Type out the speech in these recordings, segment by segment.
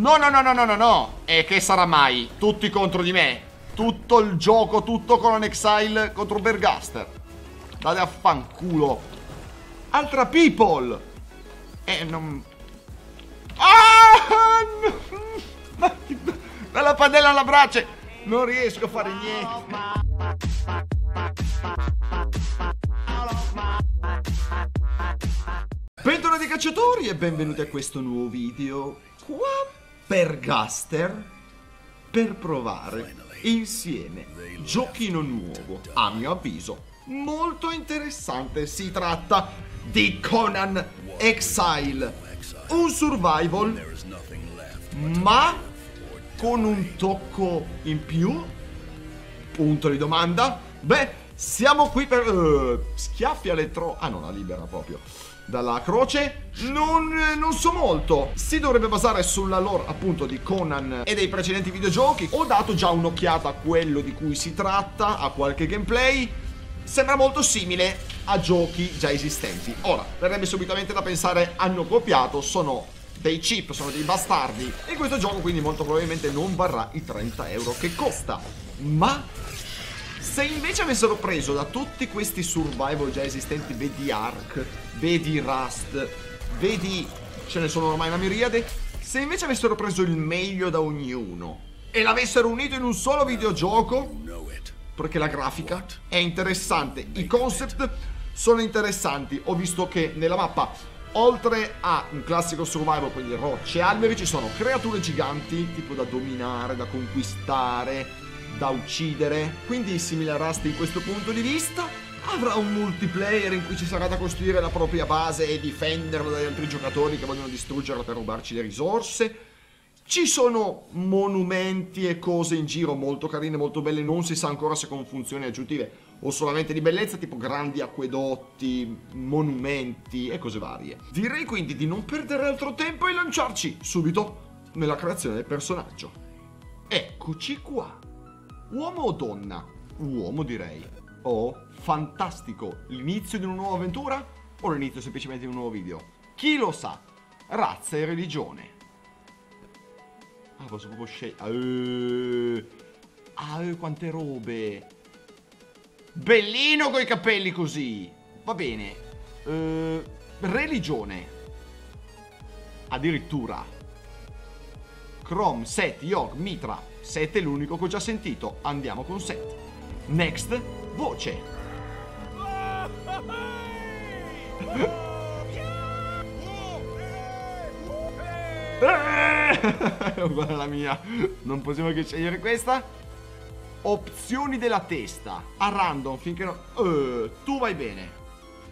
No, no, no, no, no, no, no. E che sarà mai? Tutti contro di me. Tutto il gioco, tutto con un Exile contro Bergaster. Date a fanculo. Altra people. E non... Ah! Dalla padella alla brace. Non riesco a fare niente. Bentornati cacciatori e benvenuti a questo nuovo video qua per Gaster per provare insieme giochino nuovo a mio avviso molto interessante. Si tratta di Conan Exile un survival ma con un tocco in più? Punto di domanda. Beh siamo qui per uh, schiaffi elettro ah no la libera proprio. Dalla croce? Non, non, so molto. Si dovrebbe basare sulla lore appunto di Conan e dei precedenti videogiochi. Ho dato già un'occhiata a quello di cui si tratta A qualche gameplay. Sembra molto simile a giochi già esistenti. Ora, verrebbe subitamente da pensare hanno copiato Sono dei chip, sono dei bastardi. E questo gioco quindi molto probabilmente non varrà i 30 euro che costa. Ma se invece avessero preso da tutti questi survival già esistenti, vedi Ark, vedi Rust, vedi... ce ne sono ormai una miriade, se invece avessero preso il meglio da ognuno e l'avessero unito in un solo videogioco, perché la grafica è interessante, i concept sono interessanti, ho visto che nella mappa oltre a un classico survival, quindi rocce e alberi, ci sono creature giganti, tipo da dominare, da conquistare, da uccidere. Quindi simile a Rust in questo punto di vista. Avrà un multiplayer in cui ci sarà da costruire la propria base e difenderla dagli altri giocatori che vogliono distruggerla per rubarci le risorse. Ci sono monumenti e cose in giro molto carine, molto belle, non si sa ancora se con funzioni aggiuntive o solamente di bellezza, tipo grandi acquedotti, monumenti e cose varie. Direi quindi di non perdere altro tempo e lanciarci subito nella creazione del personaggio. Eccoci qua. Uomo o donna? Uomo direi. Oh, fantastico. L'inizio di una nuova avventura o l'inizio semplicemente di un nuovo video? Chi lo sa? Razza e religione. Ah, posso proprio scegliere. Ah, uh, quante robe. Bellino coi capelli così. Va bene. Uh, religione. Addirittura. Chrome, Set, York, Mitra. 7 è l'unico che ho già sentito. Andiamo con 7. Next, voce. Uguale alla mia. Non possiamo che scegliere questa. Opzioni della testa. A random finché non... Uh, tu vai bene.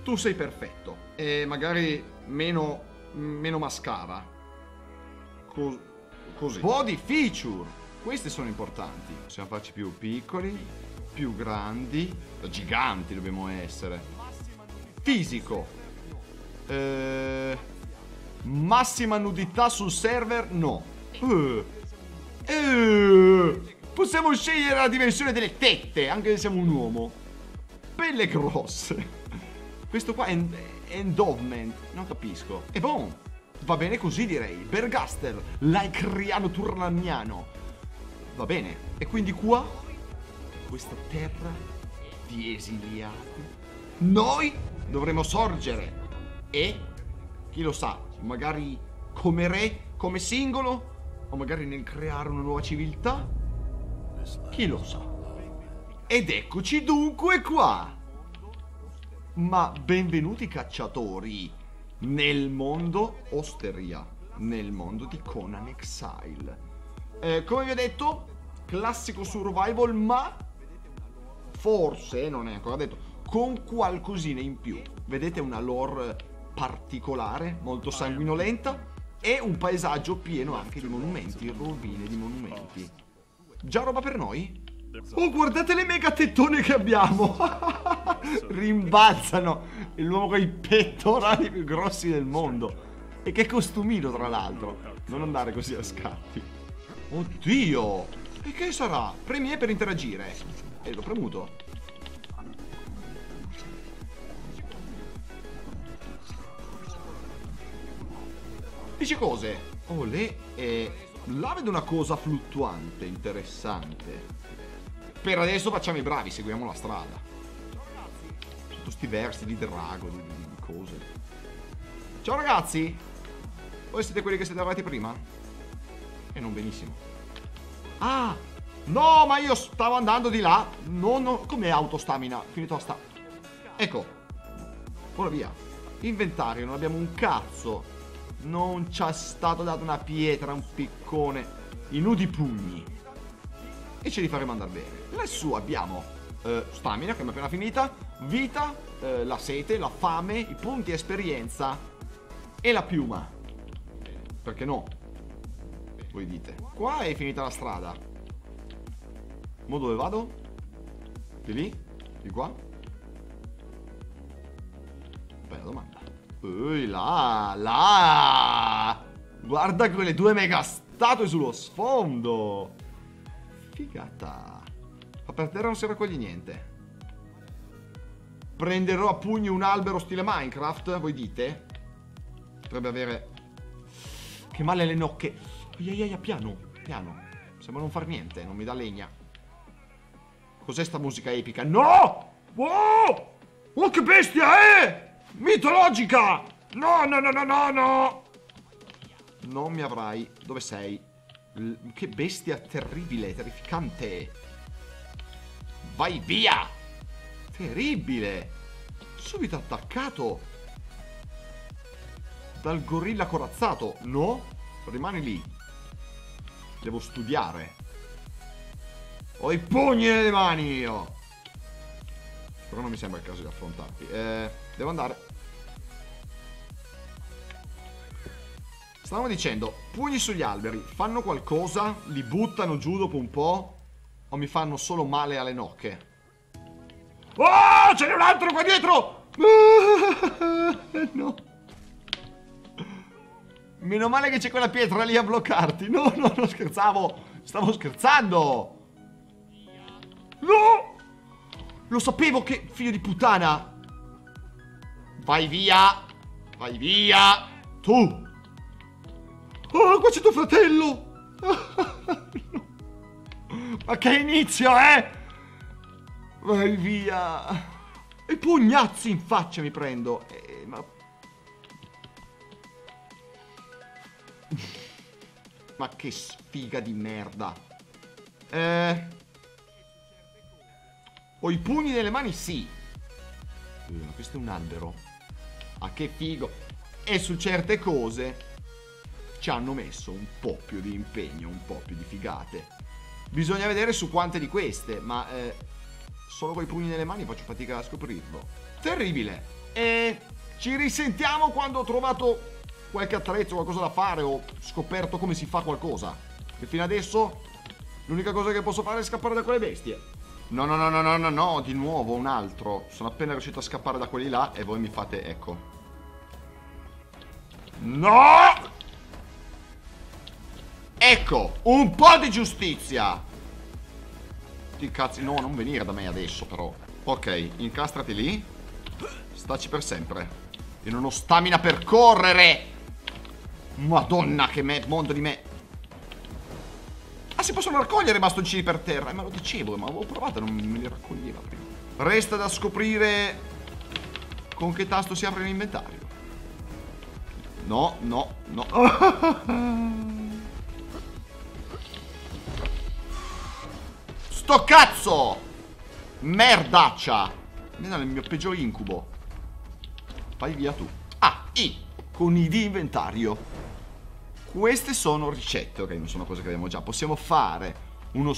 Tu sei perfetto. E magari meno... Meno mascara. Cos così. Body feature. Questi sono importanti. Possiamo farci più piccoli, più grandi, giganti dobbiamo essere. Fisico. Eh, massima nudità sul server? No. Uh, uh, possiamo scegliere la dimensione delle tette, anche se siamo un uomo. Pelle grosse. Questo qua è endowment, non capisco. E bon, va bene così direi. Bergaster, l'Aicriano Turlaniano. Va bene. E quindi qua, questa terra di esiliati, noi dovremo sorgere. E, chi lo sa, magari come re, come singolo, o magari nel creare una nuova civiltà? Chi lo sa. Ed eccoci dunque qua. Ma benvenuti cacciatori nel mondo Osteria, nel mondo di Conan Exile. Eh, come vi ho detto, classico survival, ma forse, non è ancora detto, con qualcosina in più. Vedete una lore particolare, molto sanguinolenta e un paesaggio pieno anche di monumenti, rovine di monumenti. Già roba per noi? Oh, guardate le mega tettone che abbiamo! Rimbalzano! L'uomo con i pettorali più grossi del mondo. E che costumino, tra l'altro. Non andare così a scatti. Oddio! E che sarà? Premi E per interagire. E l'ho premuto. Dice cose. Le... Eh, là vedo una cosa fluttuante, interessante. Per adesso facciamo i bravi, seguiamo la strada. Tutti sti versi di drago, di, di cose. Ciao ragazzi! Voi siete quelli che siete arrivati prima? E non benissimo. Ah! No, ma io stavo andando di là. No, no, come autostamina? Finito la sta... Ecco. Ora via. Inventario, non abbiamo un cazzo. Non ci è stato dato una pietra, un piccone. I nudi pugni. E ce li faremo andare bene. Lassù abbiamo eh, stamina, che è appena finita. Vita, eh, la sete, la fame, i punti esperienza e la piuma. Perché no? Voi dite. Qua è finita la strada. Mo dove vado? Di lì? Di qua? Bella domanda. Ui, là, là! Guarda quelle due mega statue sullo sfondo! Figata! Ma per terra non si raccoglie niente. Prenderò a pugni un albero stile Minecraft, voi dite? Potrebbe avere... Che male le nocche. Iaia, piano, piano. Sembra non far niente, non mi dà legna. Cos'è sta musica epica? No! Wow! Oh, che bestia, eh! Mitologica! No, no, no, no, no, no! Non mi avrai. Dove sei? L che bestia terribile, terrificante. Vai via! Terribile! Subito attaccato! Dal gorilla corazzato. No? Rimani lì. Devo studiare. Ho i pugni nelle mani io! Però non mi sembra il caso di affrontarti. Eh, devo andare. Stavamo dicendo, pugni sugli alberi, fanno qualcosa? Li buttano giù dopo un po'? O mi fanno solo male alle nocche? Oh, ce n'è un altro qua dietro! no. Meno male che c'è quella pietra lì a bloccarti. No, no, non scherzavo. Stavo scherzando. No! Lo sapevo che figlio di puttana. Vai via. Vai via. Tu. Oh, qua c'è tuo fratello. Ma che inizio, eh? Vai via. E pugnazzi in faccia mi prendo. Eh, ma... che sfiga di merda. Eh... Ho i pugni nelle mani, sì. Eh, ma questo è un albero. Ah, che figo. E su certe cose ci hanno messo un po' più di impegno, un po' più di figate. Bisogna vedere su quante di queste, ma eh, solo con i pugni nelle mani faccio fatica a scoprirlo. Terribile. E ci risentiamo quando ho trovato qualche attrezzo, qualcosa da fare o scoperto come si fa qualcosa. Che fino adesso l'unica cosa che posso fare è scappare da quelle bestie. No, no, no, no, no, no, no, di nuovo un altro. Sono appena riuscito a scappare da quelli là e voi mi fate, ecco. No! Ecco, un po' di giustizia. Ti cazzi, no, non venire da me adesso però. Ok, incastrati lì. Staci per sempre. Io non ho stamina per correre. Madonna che me, mondo di me. Ah, si possono raccogliere bastoncini per terra. Eh, ma lo dicevo, ma avevo provato, non me li raccoglieva prima. Resta da scoprire con che tasto si apre l'inventario. No, no, no. Sto cazzo! Merdaccia! Viene il mio peggior incubo. Vai via tu. Ah, I. Con I di inventario. Queste sono ricette, ok? Non sono cose che abbiamo già. Possiamo fare uno...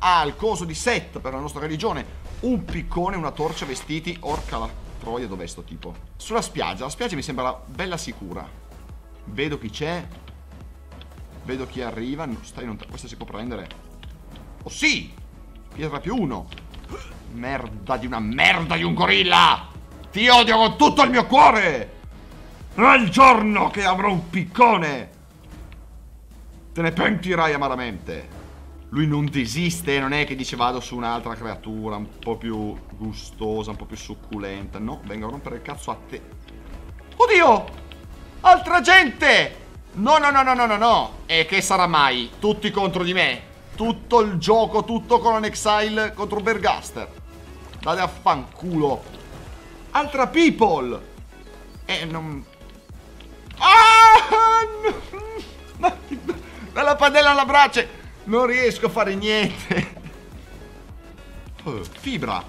Ah, il coso di set per la nostra religione. Un piccone, una torcia, vestiti. Orca la troia, dov'è sto tipo? Sulla spiaggia. La spiaggia mi sembra bella sicura. Vedo chi c'è. Vedo chi arriva. Stai, non... Questa si può prendere. Oh sì! Pietra più uno. Merda di una merda di un gorilla! Ti odio con tutto il mio cuore! È il giorno che avrò un piccone! Te ne pentirai amaramente. Lui non desiste, non è che dice vado su un'altra creatura un po' più gustosa, un po' più succulenta. No, vengo a rompere il cazzo a te. Oddio! Altra gente! No, no, no, no, no, no, no. E che sarà mai? Tutti contro di me. Tutto il gioco, tutto con un Exile contro Bergaster. Date a fanculo. Altra people. E non... Ah! No. Dalla padella alla brace. Non riesco a fare niente. Oh, fibra.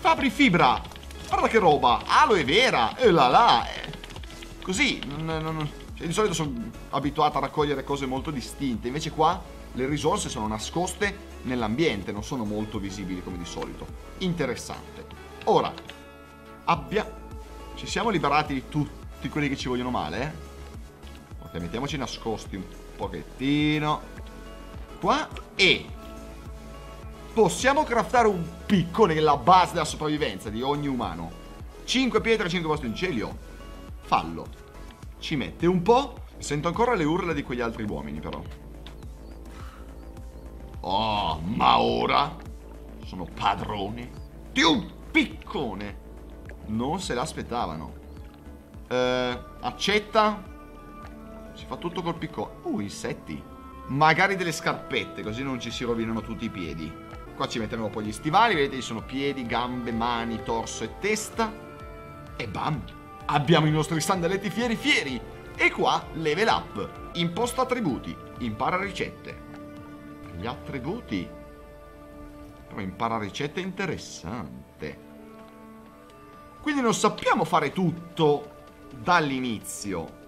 Fabri fibra. Guarda che roba. Aloe vera. E là là. Così. Non, non, cioè, di solito sono abituato a raccogliere cose molto distinte. Invece qua le risorse sono nascoste nell'ambiente. Non sono molto visibili come di solito. Interessante. Ora. Abbia... Ci siamo liberati di tutti quelli che ci vogliono male. Eh? Ok, mettiamoci nascosti un pochettino. Qua. E possiamo craftare un piccone che è la base della sopravvivenza di ogni umano. 5 pietre, 5 posti in cielo. Fallo. Ci mette un po'. Sento ancora le urla di quegli altri uomini, però. Oh, ma ora sono padrone di un piccone. Non se l'aspettavano. Eh, accetta. Si fa tutto col piccone. Uh, insetti. Magari delle scarpette, così non ci si rovinano tutti i piedi. Qua ci metteremo poi gli stivali, vedete ci sono piedi, gambe, mani, torso e testa. E bam! Abbiamo i nostri sandaletti fieri fieri! E qua level up. Imposta attributi, impara ricette. Gli attributi. Però impara ricette interessante. Quindi non sappiamo fare tutto dall'inizio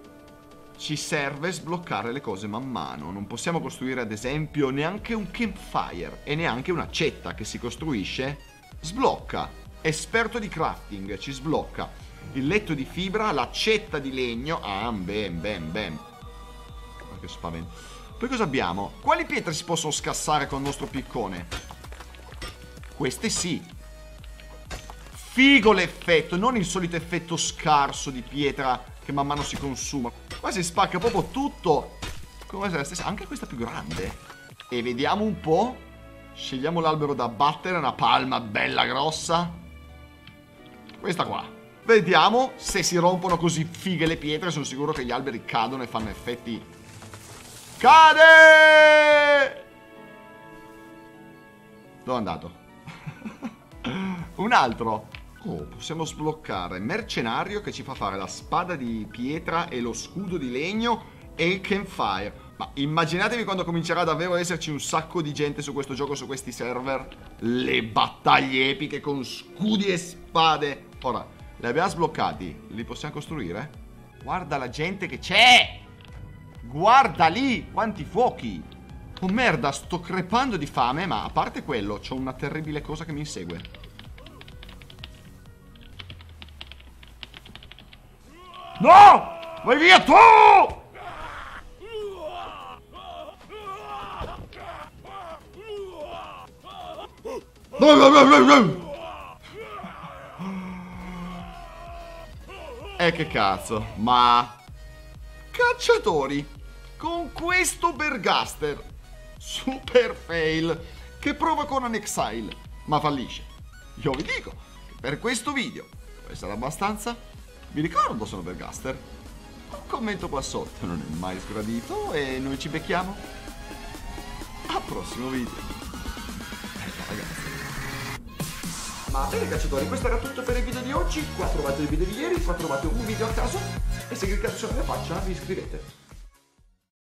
ci serve sbloccare le cose man mano. Non possiamo costruire ad esempio neanche un campfire e neanche un'accetta che si costruisce. Sblocca. Esperto di crafting ci sblocca il letto di fibra, l'accetta di legno. Ah, bam, bam, bam. Ma che spavento. Poi cosa abbiamo? Quali pietre si possono scassare con il nostro piccone? Queste sì. Figo l'effetto, non il solito effetto scarso di pietra che man mano si consuma. Qua si spacca proprio tutto. Come se la stessa, anche questa più grande. E vediamo un po'. Scegliamo l'albero da battere, una palma bella grossa. Questa qua. Vediamo se si rompono così fighe le pietre. Sono sicuro che gli alberi cadono e fanno effetti. Cade! Dove è andato? un altro. Oh, possiamo sbloccare mercenario che ci fa fare la spada di pietra e lo scudo di legno e il campfire. Ma immaginatevi quando comincerà davvero ad esserci un sacco di gente su questo gioco, su questi server. Le battaglie epiche con scudi e spade. Ora, li abbiamo sbloccati. Li possiamo costruire? Guarda la gente che c'è! Guarda lì! Quanti fuochi! Oh merda, sto crepando di fame, ma a parte quello, c'ho una terribile cosa che mi insegue. No! Vai via tu! E eh, che cazzo, ma... Cacciatori, con questo Bergaster, super fail, che prova con un Exile, ma fallisce. Io vi dico che per questo video può essere abbastanza vi ricordo sono Bergaster? Un commento qua sotto non è mai sgradito e noi ci becchiamo al prossimo video. Ragazzi. Ma bene cacciatori, questo era tutto per il video di oggi. Qua trovate il video di ieri, qua trovate un video a caso. E se cliccate sulla mia faccia vi iscrivete.